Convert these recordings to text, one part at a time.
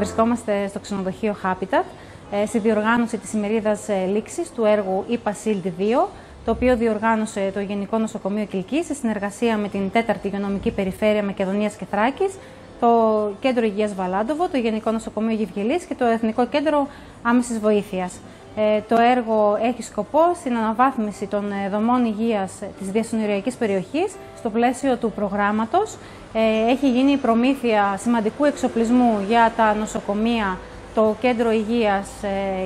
Βρισκόμαστε στο ξενοδοχείο Habitat ε, στη διοργάνωση της ημερίδας ε, λήξης του έργου IPA SILD 2, το οποίο διοργάνωσε το Γενικό Νοσοκομείο Κιλκής σε συνεργασία με την 4η Υγειονομική Περιφέρεια Μακεδονίας και Θράκης, το Κέντρο Υγείας Βαλάντοβο, το Γενικό Νοσοκομείο Γευγελής και το Εθνικό Κέντρο Άμεσης Βοήθειας. Ε, το έργο έχει σκοπό στην αναβάθμιση των ε, δομών υγείας της διασυνοριακής περιοχής στο πλαίσιο του προγράμματος. Ε, έχει γίνει προμήθεια σημαντικού εξοπλισμού για τα νοσοκομεία, το Κέντρο Υγείας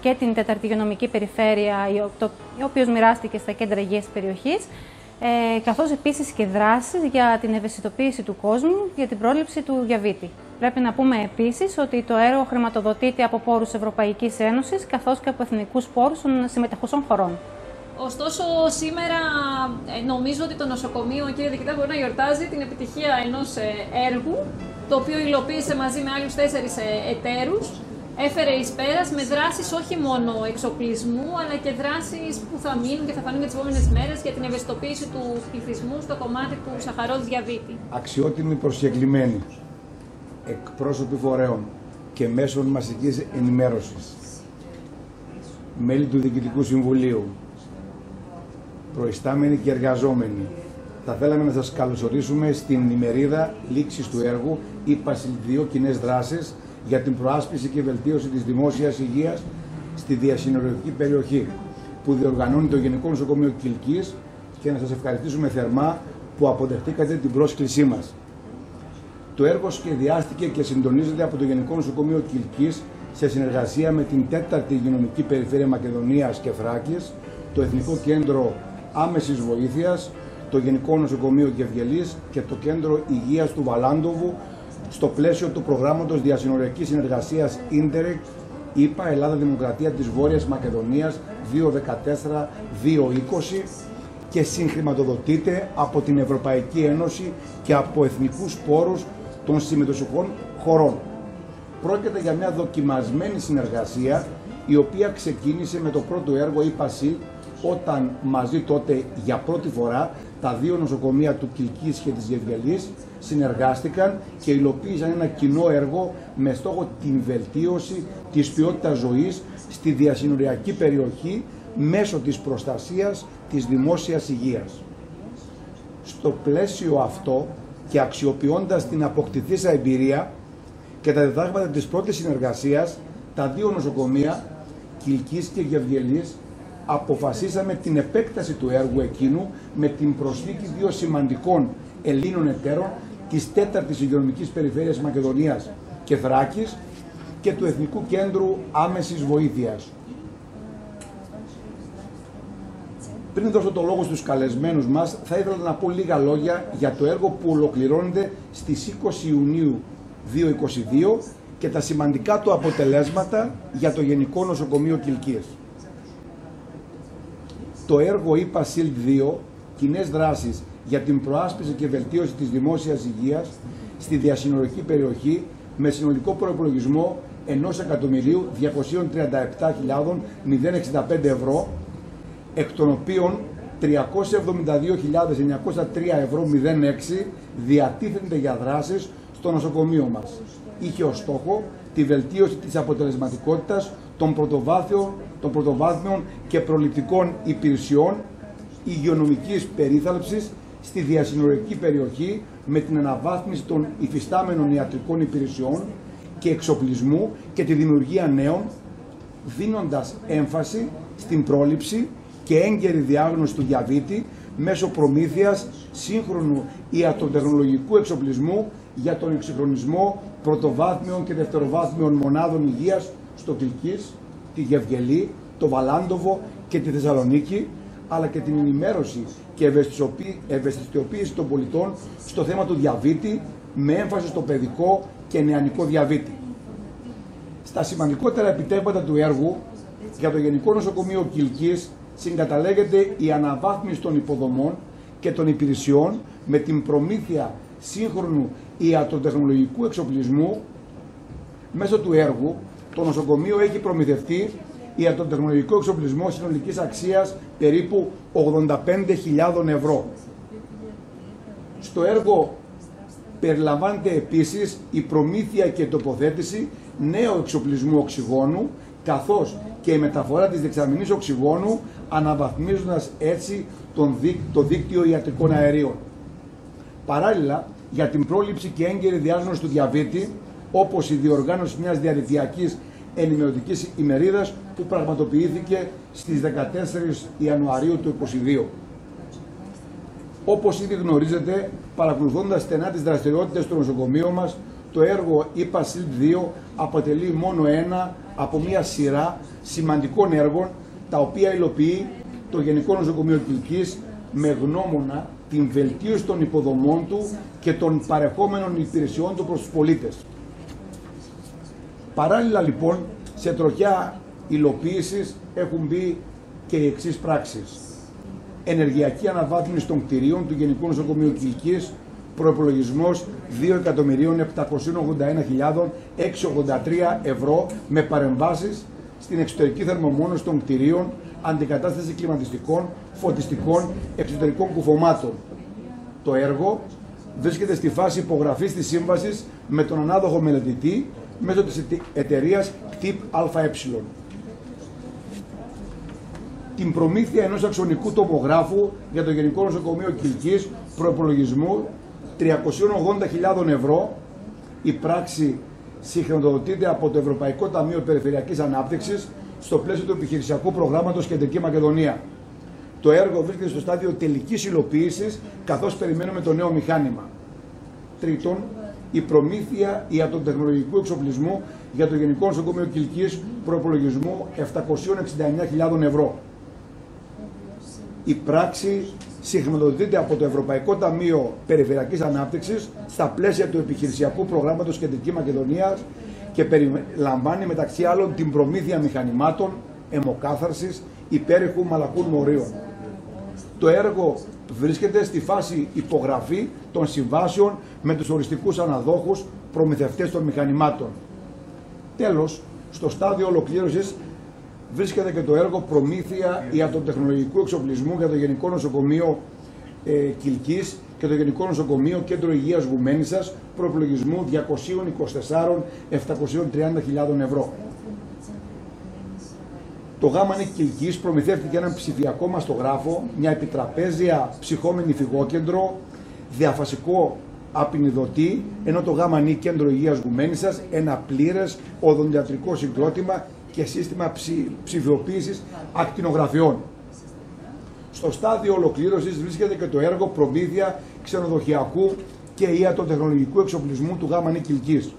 και την Τεταρτή Υγειονομική Περιφέρεια, ο οποίος μοιράστηκε στα κέντρα υγείας της περιοχής ε, καθώς επίσης και δράσεις για την ευαισθητοποίηση του κόσμου για την πρόληψη του διαβήτη. Πρέπει να πούμε επίσης ότι το έργο χρηματοδοτείται από πόρους Ευρωπαϊκής Ένωσης καθώς και από εθνικούς πόρους των συμμετεχουσών χωρών. Ωστόσο, σήμερα ε, νομίζω ότι το νοσοκομείο, κύριε Δικητά, μπορεί να γιορτάζει την επιτυχία ενός ε, έργου, το οποίο υλοποίησε μαζί με άλλους τέσσερις ε, εταίρους, έφερε εις πέρας με δράσεις όχι μόνο εξοπλισμού, αλλά και δράσεις που θα μείνουν και θα φανούν για τις επόμενες μέρες για την ευαισθητοποίηση του πληθυσμού στο κομμάτι του σαχαρός διαβήτη. Αξιότιμοι προσκεκλημένοι, εκπρόσωποι φορέων και μέσων μαζικής ενημέρωσης, μέλη του Διοικητικού Συμβουλίου, προϊστάμενοι και εργαζόμενοι, θα θέλαμε να σας καλωσορίσουμε στην ημερίδα λήξης του έργου «Ήπαση 2 κοινές δράσεις για την προάσπιση και βελτίωση της δημόσιας υγείας στη διασυνοριακή περιοχή που διοργανώνει το Γενικό Νοσοκομείο Κιλκής και να σας ευχαριστήσουμε θερμά που αποδεχτήκατε την πρόσκλησή μας. Το έργο σχεδιάστηκε και συντονίζεται από το Γενικό Νοσοκομείο Κιλκής σε συνεργασία με την 4η Υγειονομική Περιφέρεια Μακεδονίας και Θράκης, το Εθνικό Κέντρο Άμεσης Βοήθειας, το Γενικό Νοσοκομείο Γευγελής και το Κέντρο Υγείας του Βαλάντοβου στο πλαίσιο του προγράμματος διασυνοριακής συνεργασίας Ίντερεκ ΙΠΑ Ελλάδα Δημοκρατία της Βόρειας Μακεδονίας 2014-2020 και συγχρηματοδοτείται από την Ευρωπαϊκή Ένωση και από εθνικούς πόρους των συμμετοχικών χωρών. Πρόκειται για μια δοκιμασμένη συνεργασία η οποία ξεκίνησε με το πρώτο έργο ΙΠΑΣΥ όταν μαζί τότε για πρώτη φορά τα δύο νοσοκομεία του Κιλκής και της Γευγελής συνεργάστηκαν και υλοποίησαν ένα κοινό έργο με στόχο την βελτίωση της ποιότητας ζωής στη διασυνοριακή περιοχή μέσω της προστασίας της δημόσιας υγείας. Στο πλαίσιο αυτό και αξιοποιώντας την αποκτηθήσα εμπειρία και τα διδάγματα της πρώτης συνεργασίας, τα δύο νοσοκομεία, Κιλκής και Γευγελής, αποφασίσαμε την επέκταση του έργου εκείνου με την προσθήκη δύο σημαντικών Ελλήνων εταίρων της 4ης Υγειονομικής Περιφέρειας Μακεδονίας και Θράκης και του Εθνικού Κέντρου Άμεσης Βοήθειας. Πριν δώσω το λόγο στους καλεσμένους μας, θα ήθελα να πω λίγα λόγια για το έργο που ολοκληρώνεται στις 20 Ιουνίου 2022 και τα σημαντικά του αποτελέσματα για το Γενικό Νοσοκομείο Κιλκίας. Το έργο ΙΠΑ ΣΥΛΤ 2, κοινές δράσεις για την προάσπιση και βελτίωση της δημόσιας υγείας στη διασυνορική περιοχή με συνολικό προϋπολογισμό 1.237.065 ευρώ, εκ των οποίων 372.903 ευρώ 06 διατίθενται για δράσεις στο νοσοκομείο μας. Είχε ως στόχο τη βελτίωση της αποτελεσματικότητας των πρωτοβάθμιων, των πρωτοβάθμιων και προληπτικών υπηρεσιών υγειονομικής περίθαλψης στη διασυνοριακή περιοχή με την αναβάθμιση των υφιστάμενων ιατρικών υπηρεσιών και εξοπλισμού και τη δημιουργία νέων, δίνοντας έμφαση στην πρόληψη και έγκαιρη διάγνωση του διαβήτη μέσω προμήθειας σύγχρονου ιατροτεχνολογικού εξοπλισμού για τον εξυγχρονισμό πρωτοβάθμιων και δευτεροβάθμιων μονάδων υγείας στο Κλικής, τη Γευγελή, το Βαλάντοβο και τη Θεσσαλονίκη, αλλά και την ενημέρωση και ευαισθητοποίηση των πολιτών στο θέμα του διαβήτη με έμφαση στο παιδικό και νεανικό διαβήτη. Στα σημαντικότερα επιτεύγματα του έργου για το Γενικό Νοσοκομείο Κιλκής συγκαταλέγεται η αναβάθμιση των υποδομών και των υπηρεσιών με την προμήθεια σύγχρονου ιατροτεχνολογικού εξοπλισμού μέσω του έργου το νοσοκομείο έχει προμηθευτεί για τον τεχνολογικό εξοπλισμό συνολικής αξίας περίπου 85.000 ευρώ. Στο έργο περιλαμβάνεται επίσης η προμήθεια και τοποθέτηση νέο εξοπλισμού οξυγόνου, καθώς και η μεταφορά της δεξαμενής οξυγόνου, αναβαθμίζοντας έτσι τον το δίκτυο ιατρικών αερίων. Παράλληλα, για την πρόληψη και έγκαιρη διάγνωση του διαβήτη, όπως η διοργάνωση μιας διαδικτυακής ενημερωτικής ημερίδας που πραγματοποιήθηκε στις 14 Ιανουαρίου του 2022. Όπως ήδη γνωρίζετε, παρακολουθώντας στενά τις δραστηριότητες του νοσοκομείου μας, το έργο IPA SILP 2 αποτελεί μόνο ένα από μια σειρά σημαντικών έργων τα οποία υλοποιεί το Γενικό Νοσοκομείο Κυλκής με γνώμονα την βελτίωση των υποδομών του και των παρεχόμενων υπηρεσιών του προς τους πολίτες. Παράλληλα λοιπόν, σε τροχιά υλοποίησης έχουν μπει και οι εξής πράξεις. Ενεργειακή αναβάθμιση των κτηρίων του Γενικού Νοσοκομείου Κυλκής, προπολογισμός 2.781.683 ευρώ με παρεμβάσεις στην εξωτερική θερμομόνωση των κτηρίων, αντικατάσταση κλιματιστικών, φωτιστικών, εξωτερικών κουφωμάτων. Το έργο βρίσκεται στη φάση υπογραφής της σύμβασης με τον ανάδοχο μελετητή μέσω της εταιρείας ΚΤΙΠ ΑΕ. Την προμήθεια ενός αξονικού τοπογράφου για το Γενικό Νοσοκομείο Κιλκής προπολογισμού 380.000 ευρώ. Η πράξη συγχρηματοδοτείται από το Ευρωπαϊκό Ταμείο Περιφερειακής Ανάπτυξης στο πλαίσιο του επιχειρησιακού προγράμματος Κεντρική Μακεδονία. Το έργο βρίσκεται στο στάδιο τελικής υλοποίησης καθώς περιμένουμε το νέο μηχάνημα. Τρίτον, η προμήθεια ιατροτεχνολογικού εξοπλισμού για το Γενικό Νοσοκομείο Κιλκής προπολογισμού 769.000 ευρώ. Η πράξη συγχρηματοδοτείται από το Ευρωπαϊκό Ταμείο Περιφερειακής Ανάπτυξης στα πλαίσια του επιχειρησιακού προγράμματος Κεντρική Μακεδονία και περιλαμβάνει μεταξύ άλλων την προμήθεια μηχανημάτων, αιμοκάθαρσης, υπέρηχου μαλακούν μορίων. Το έργο βρίσκεται στη φάση υπογραφή των συμβάσεων με τους οριστικούς αναδόχους προμηθευτές των μηχανημάτων. Τέλος, στο στάδιο ολοκλήρωσης βρίσκεται και το έργο προμήθεια ιατροτεχνολογικού εξοπλισμού για το Γενικό Νοσοκομείο ε, Κιλκής και το Γενικό Νοσοκομείο Κέντρο Υγείας Γουμένισσας προπλογισμού 224.730.000 ευρώ. Το ΓΑΜΑ Κιλκής προμηθεύτηκε έναν ψηφιακό μαστογράφο, μια επιτραπέζια ψυχόμενη φυγόκεντρο, διαφασικό απεινιδωτή, ενώ το ΓΑΜΑ Κέντρο Υγείας Γουμένισσας ένα πλήρες οδοντιατρικό συγκρότημα και σύστημα ψη, ψηφιοποίησης ακτινογραφιών. Στο στάδιο ολοκλήρωσης βρίσκεται και το έργο προμήθεια ξενοδοχειακού και ιατροτεχνολογικού εξοπλισμού του ΓΑΜΑ Κιλκής.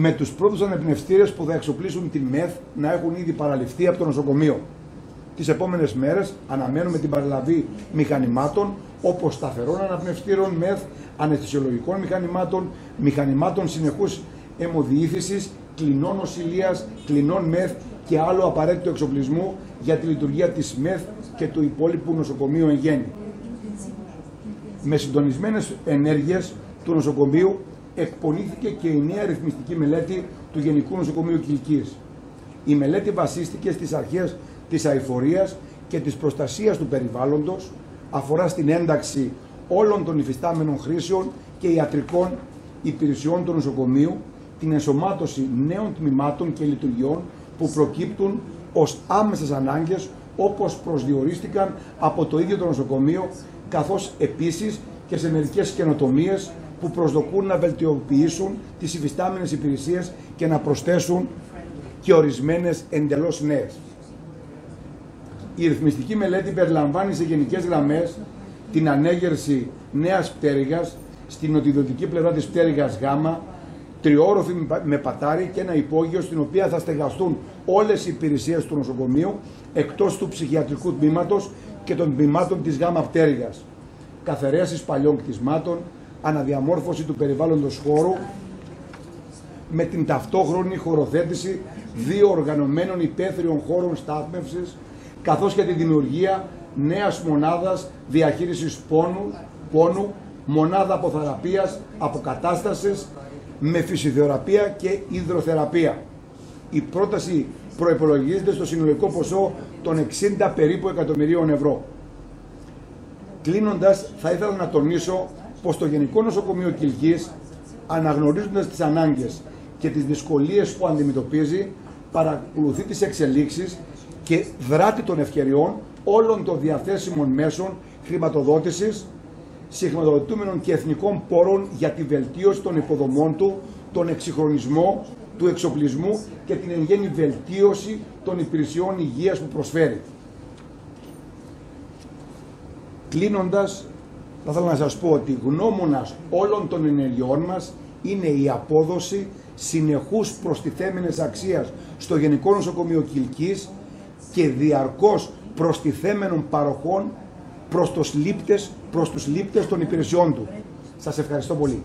Με τους πρώτους ανεπνευστήρες που θα εξοπλίσουν την ΜΕΘ να έχουν ήδη παραληφθεί από το νοσοκομείο. Τις επόμενες μέρες αναμένουμε την παραλαβή μηχανημάτων όπως σταθερών αναπνευστήρων ΜΕΘ, αναισθησιολογικών μηχανημάτων, μηχανημάτων συνεχούς αιμοδιήθησης κλινών νοσηλείας, κλινών ΜΕΘ και άλλο απαραίτητο εξοπλισμού για τη λειτουργία της ΜΕΘ και του υπόλοιπου νοσοκομείου εν γέννη. Με συντονισμένες ενέργειες του νοσοκομείου εκπονήθηκε και η νέα ρυθμιστική μελέτη του Γενικού Νοσοκομείου Κιλκής. Η μελέτη βασίστηκε στις αρχές της αηφορίας και της προστασίας του περιβάλλοντος, αφορά στην ένταξη όλων των υφιστάμενων χρήσεων και ιατρικών υπηρεσιών του νοσοκομείου την ενσωμάτωση νέων τμήματων και λειτουργιών που προκύπτουν ως άμεσες ανάγκες όπως προσδιορίστηκαν από το ίδιο το νοσοκομείο καθώς επίσης και σε μερικές καινοτομίες που προσδοκούν να βελτιοποιήσουν τις υφιστάμενες υπηρεσίες και να προσθέσουν και ορισμένες εντελώς νέες. Η ρυθμιστική μελέτη περιλαμβάνει σε γενικές γραμμές την ανέγερση νέας πτέρυγας στην νοτιδοτική πλευρά της πτέρυγας Γ, τριόροφη με πατάρι και ένα υπόγειο στην οποία θα στεγαστούν όλες οι υπηρεσίες του νοσοκομείου εκτός του ψυχιατρικού τμήματος και των τμήματων της γάμα πτέρυγας. Καθαιρέσεις παλιών κτισμάτων, αναδιαμόρφωση του περιβάλλοντος χώρου με την ταυτόχρονη χωροθέτηση δύο οργανωμένων υπαίθριων χώρων στάθμευσης καθώς και τη δημιουργία νέας μονάδας διαχείρισης πόνου, πόνου μονάδα αποθεραπείας, αποκατάστασης με φυσιοθεραπεία και υδροθεραπεία. Η πρόταση προϋπολογίζεται στο συνολικό ποσό των 60 περίπου εκατομμυρίων ευρώ. Κλείνοντας, θα ήθελα να τονίσω πως το Γενικό Νοσοκομείο Κιλκής, αναγνωρίζοντας τις ανάγκες και τις δυσκολίες που αντιμετωπίζει, παρακολουθεί τις εξελίξεις και δράτη των ευκαιριών όλων των διαθέσιμων μέσων χρηματοδότησης, συγχρηματοδοτούμενων και εθνικών πόρων για τη βελτίωση των υποδομών του, τον εξυγχρονισμό του εξοπλισμού και την εν γέννη βελτίωση των υπηρεσιών υγείας που προσφέρει. Κλείνοντας, θα ήθελα να σας πω ότι γνώμονας όλων των ενεργειών μας είναι η απόδοση συνεχούς προστιθέμενες αξίας στο Γενικό Νοσοκομείο Κιλκής και διαρκώς προστιθέμενων παροχών προς τους λήπτες, προς τους λήπτες των υπηρεσιών του. Σας ευχαριστώ πολύ.